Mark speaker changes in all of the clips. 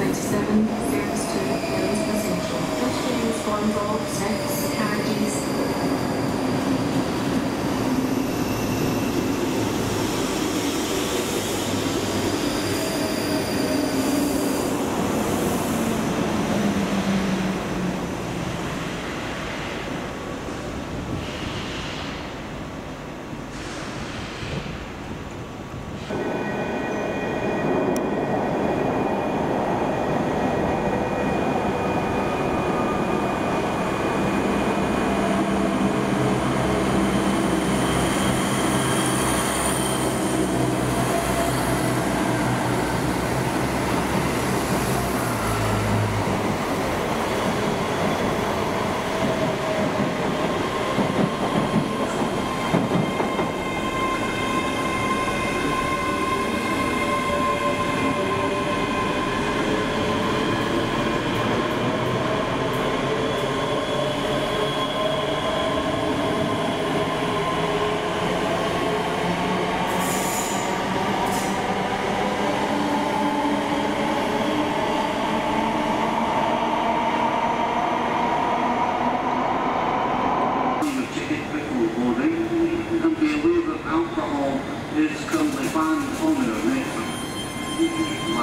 Speaker 1: 27, 06.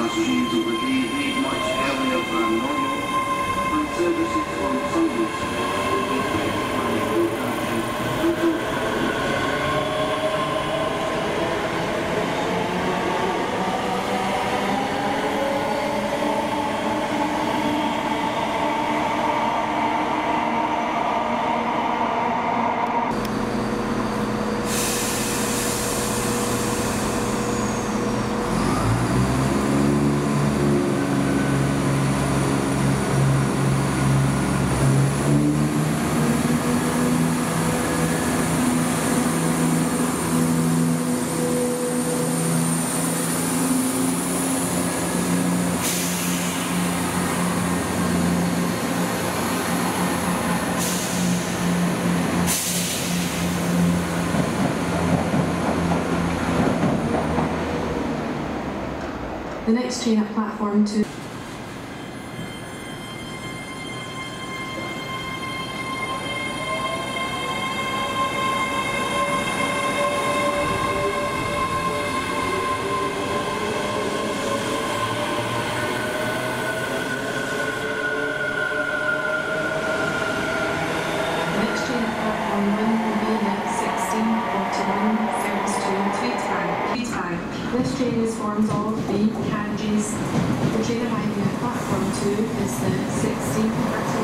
Speaker 1: machines would be much heavier than normal, and services from Sundays.
Speaker 2: the next train at platform 2. is the 16th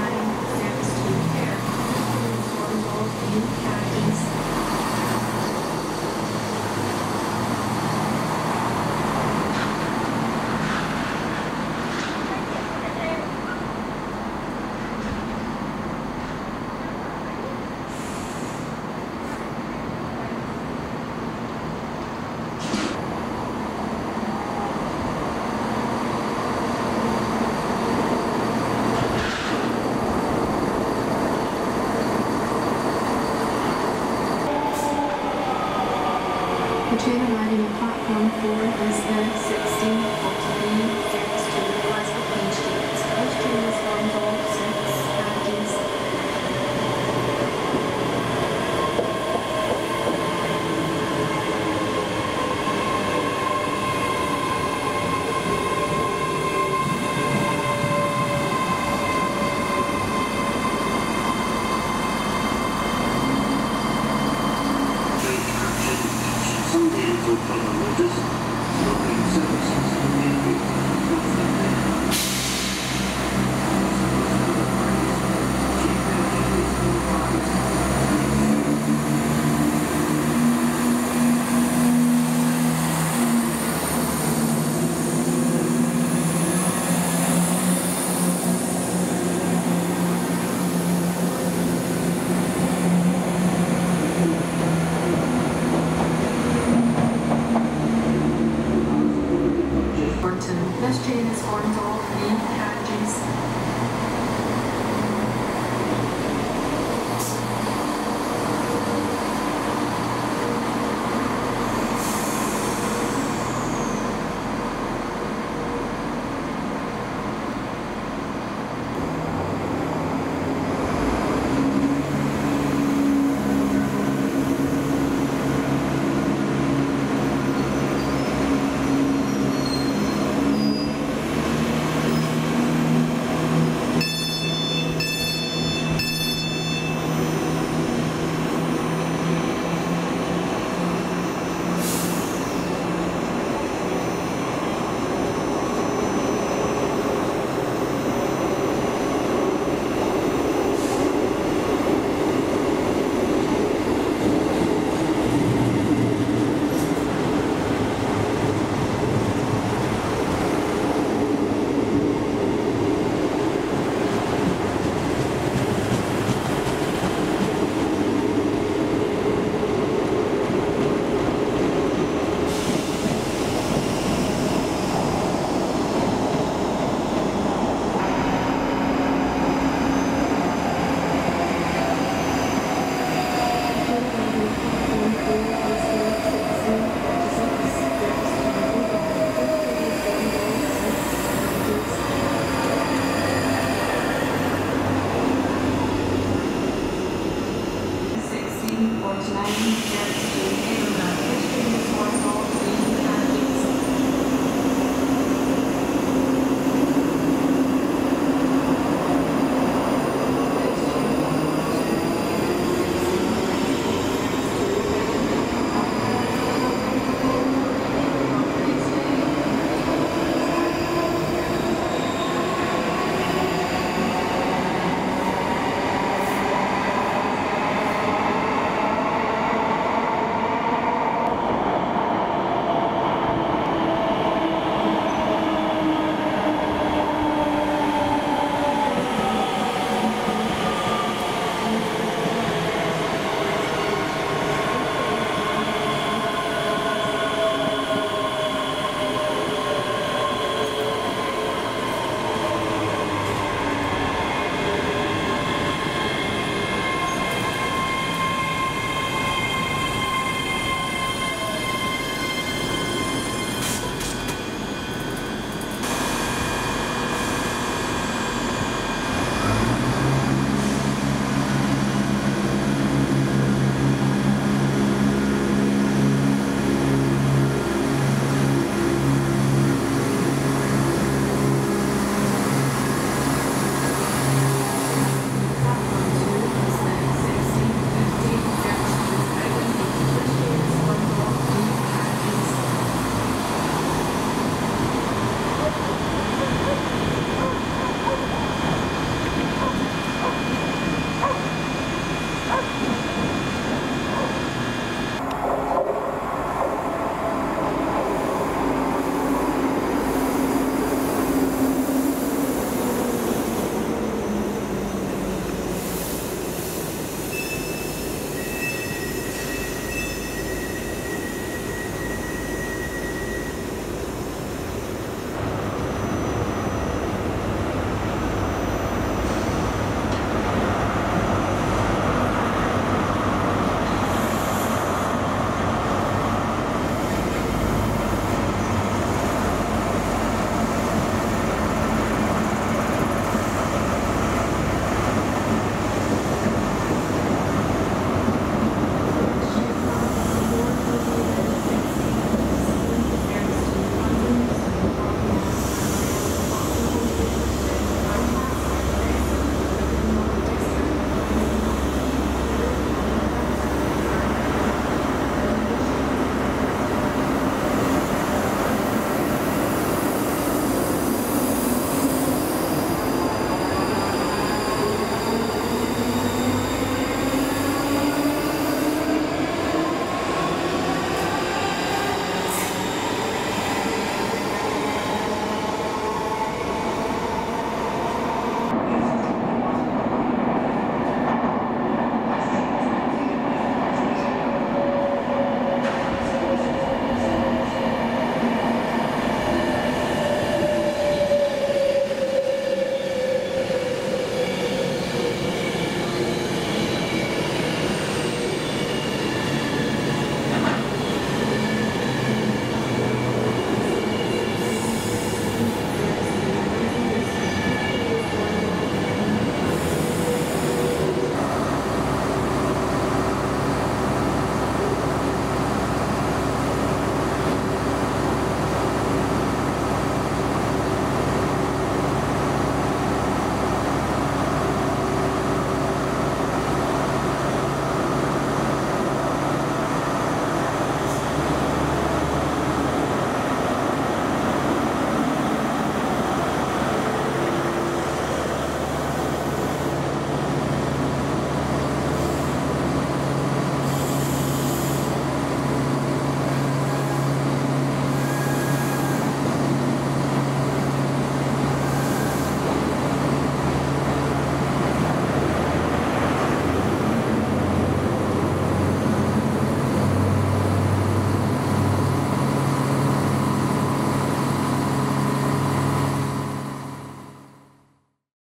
Speaker 2: Dana a platform for is the
Speaker 1: 16th.